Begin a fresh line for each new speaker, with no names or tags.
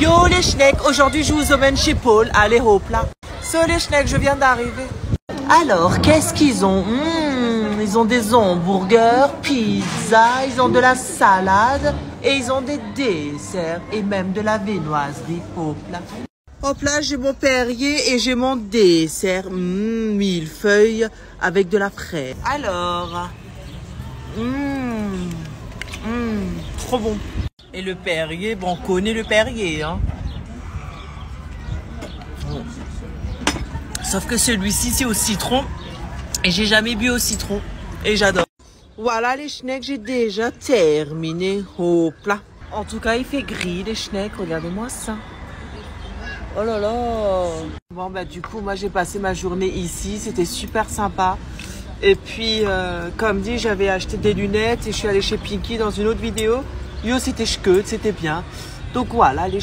Yo les schnecks, aujourd'hui je vous emmène chez Paul. Allez hop là. So les schnecks, je viens d'arriver. Alors, qu'est-ce qu'ils ont? Hmm, Ils ont des hamburgers, pizza, ils ont de la salade et ils ont des desserts et même de la viennoiserie. Hop là. Hop là, j'ai mon Perrier et j'ai mon dessert. Mmh, millefeuille avec de la fraise. Alors, mmh, mmh, trop bon. Et le Perrier, bon, on connaît le Perrier, hein. Bon. Sauf que celui-ci, c'est au citron. Et j'ai jamais bu au citron. Et j'adore. Voilà les schnecks, j'ai déjà terminé. Hop là. En tout cas, il fait gris les schnecks. Regardez-moi ça. Oh là là Bon bah du coup moi j'ai passé ma journée ici, c'était super sympa. Et puis euh, comme dit j'avais acheté des lunettes et je suis allée chez Pinky dans une autre vidéo. Yo c'était chouette, c'était bien. Donc voilà les